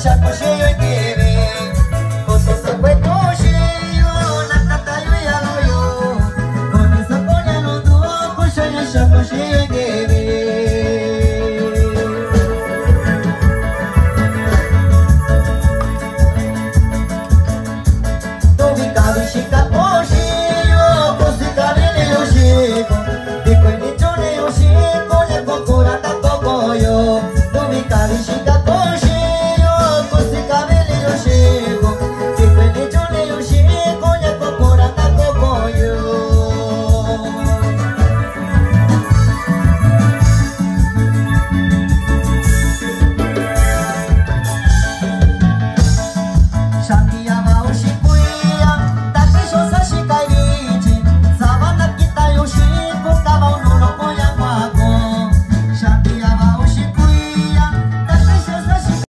shot, push it.